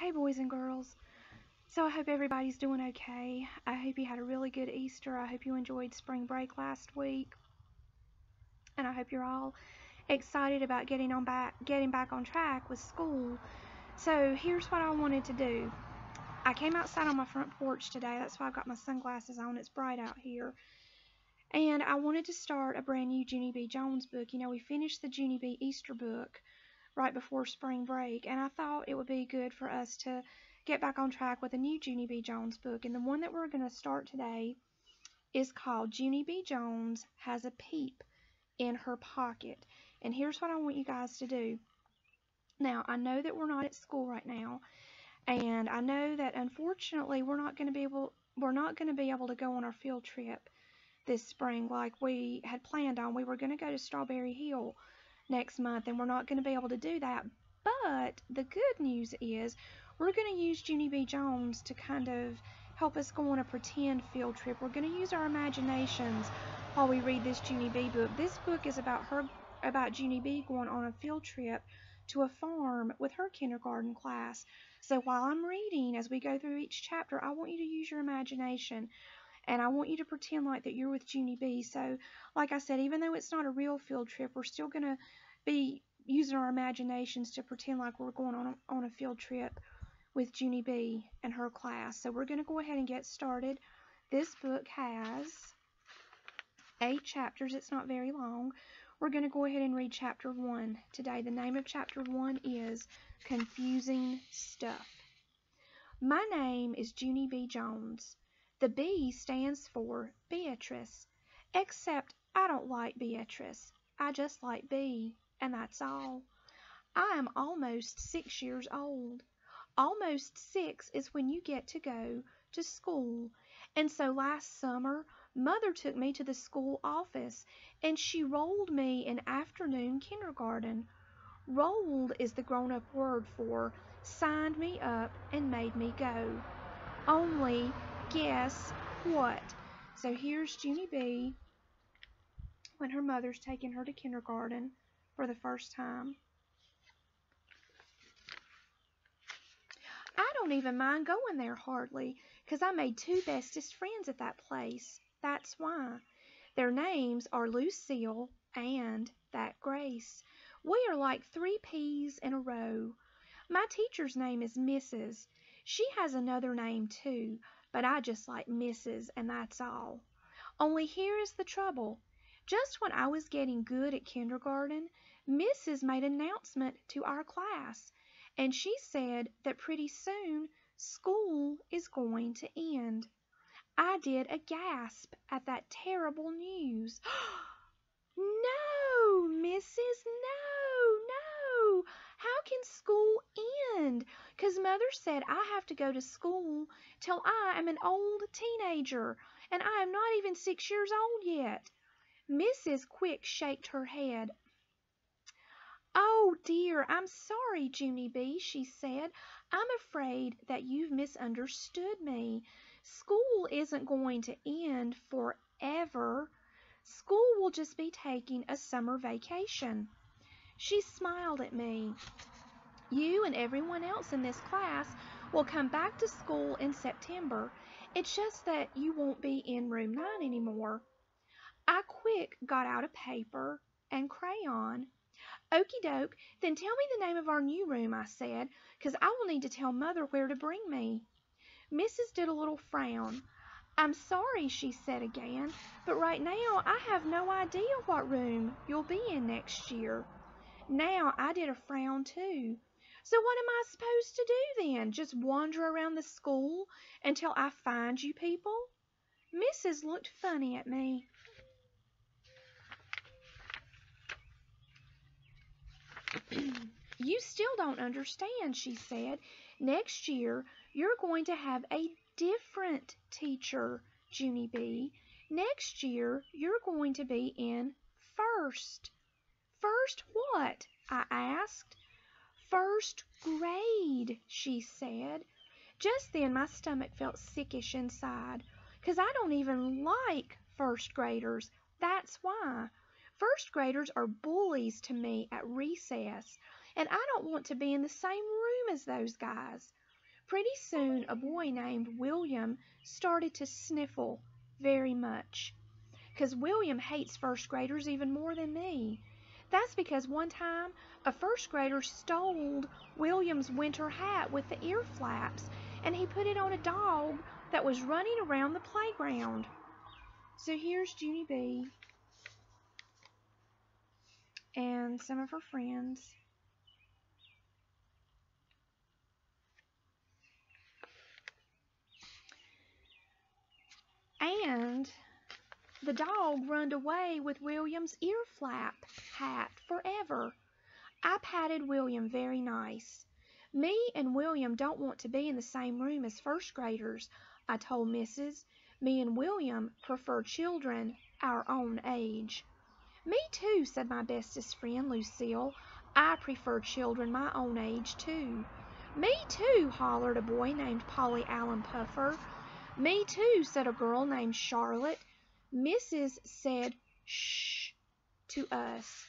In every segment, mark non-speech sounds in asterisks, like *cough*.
Hey, boys and girls. So, I hope everybody's doing okay. I hope you had a really good Easter. I hope you enjoyed spring break last week. And I hope you're all excited about getting on back getting back on track with school. So, here's what I wanted to do. I came outside on my front porch today. That's why I've got my sunglasses on. It's bright out here. And I wanted to start a brand new Junie B. Jones book. You know, we finished the Junie B. Easter book right before spring break, and I thought it would be good for us to get back on track with a new Junie B. Jones book. And the one that we're going to start today is called Junie B. Jones Has a Peep in Her Pocket. And here's what I want you guys to do. Now, I know that we're not at school right now, and I know that unfortunately we're not going to be able we're not going to be able to go on our field trip this spring like we had planned on. We were going to go to Strawberry Hill next month, and we're not going to be able to do that. But the good news is we're going to use Junie B. Jones to kind of help us go on a pretend field trip. We're going to use our imaginations while we read this Junie B. book. This book is about her about Junie B. going on a field trip to a farm with her kindergarten class. So while I'm reading, as we go through each chapter, I want you to use your imagination and I want you to pretend like that you're with Junie B. So, like I said, even though it's not a real field trip, we're still going to be using our imaginations to pretend like we're going on a, on a field trip with Junie B and her class. So we're going to go ahead and get started. This book has eight chapters. It's not very long. We're going to go ahead and read chapter one today. The name of chapter one is Confusing Stuff. My name is Junie B. Jones. The B stands for Beatrice, except I don't like Beatrice. I just like B, and that's all. I am almost six years old. Almost six is when you get to go to school. And so last summer, Mother took me to the school office and she rolled me in afternoon kindergarten. Rolled is the grown up word for signed me up and made me go. Only guess what? So here's Junie B when her mother's taking her to kindergarten for the first time. I don't even mind going there hardly, 'cause I made two bestest friends at that place. That's why. Their names are Lucille and that Grace. We are like three peas in a row. My teacher's name is Mrs. She has another name too, but I just like Mrs., and that's all. Only here is the trouble. Just when I was getting good at kindergarten, Mrs. made announcement to our class, and she said that pretty soon school is going to end. I did a gasp at that terrible news. *gasps* no, Mrs. No, no. How can school end? 'Cause mother said I have to go to school till I am an old teenager, and I am not even six years old yet. Mrs. Quick shaked her head. Oh dear, I'm sorry, Junie B, she said. I'm afraid that you've misunderstood me. School isn't going to end forever. School will just be taking a summer vacation. She smiled at me. You and everyone else in this class will come back to school in September. It's just that you won't be in room 9 anymore. I quick got out a paper and crayon. Okey doke, then tell me the name of our new room, I said, 'cause I will need to tell Mother where to bring me. Mrs. did a little frown. I'm sorry, she said again, but right now I have no idea what room you'll be in next year. Now I did a frown too. So what am I supposed to do then? Just wander around the school until I find you people? Mrs. looked funny at me. *clears throat* you still don't understand, she said. Next year, you're going to have a different teacher, Junie B. Next year, you're going to be in first. First what? I asked. First grade, she said. Just then my stomach felt sickish inside, 'cause I don't even like first graders. That's why. First graders are bullies to me at recess, and I don't want to be in the same room as those guys. Pretty soon, a boy named William started to sniffle very much. Because William hates first graders even more than me. That's because one time a first grader stole William's winter hat with the ear flaps and he put it on a dog that was running around the playground. So here's Junie B and some of her friends. And the dog runned away with William's ear flap hat forever. I patted William very nice. Me and William don't want to be in the same room as first graders, I told Mrs. Me and William prefer children our own age. Me too, said my bestest friend, Lucille. I prefer children my own age, too. Me too, hollered a boy named Paulie Allen Puffer. Me too, said a girl named Charlotte. Mrs. said, shh, to us.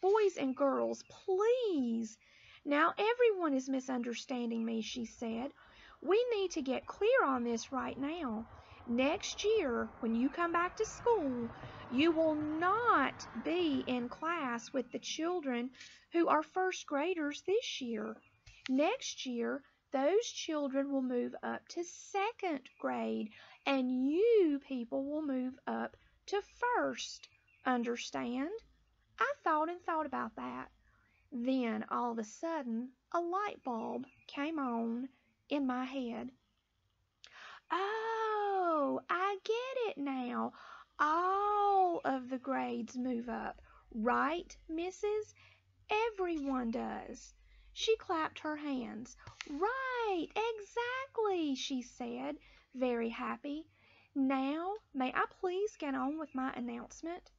Boys and girls, please. Now everyone is misunderstanding me, she said. We need to get clear on this right now. Next year, when you come back to school, you will not be in class with the children who are first graders this year. Next year, those children will move up to second grade, and you people will move up to first. Understand? I thought and thought about that. Then, all of a sudden, a light bulb came on in my head. Oh, I get it now. All of the grades move up, right, Mrs.? Everyone does. She clapped her hands. Right, exactly, she said, very happy. Now, may I please get on with my announcement?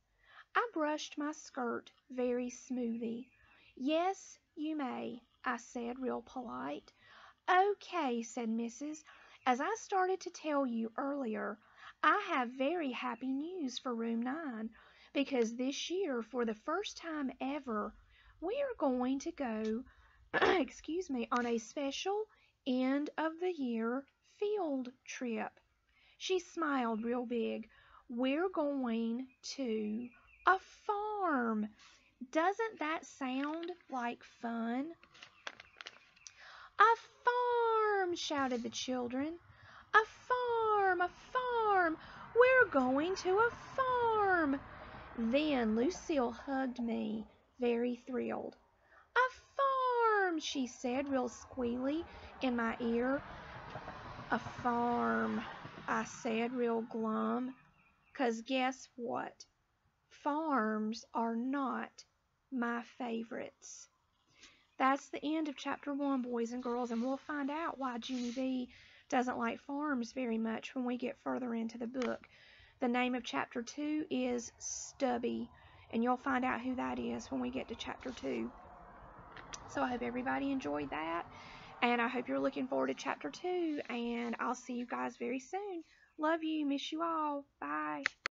I brushed my skirt very smoothly. Yes, you may, I said, real polite. Okay, said Mrs. As I started to tell you earlier, I have very happy news for Room 9 because this year, for the first time ever, we are going to go, *coughs* excuse me, on a special end of the year field trip. She smiled real big. We're going to a farm. Doesn't that sound like fun? A farm, shouted the children. A farm, a farm. We're going to a farm. Then Lucille hugged me, very thrilled. Farm, she said, real squealy in my ear. A farm, I said, real glum. 'Cause guess what? Farms are not my favorites. That's the end of chapter one, boys and girls, and we'll find out why Junie B doesn't like farms very much when we get further into the book. The name of chapter two is Stubby, and you'll find out who that is when we get to chapter two. So I hope everybody enjoyed that, and I hope you're looking forward to chapter two, and I'll see you guys very soon. Love you, miss you all. Bye.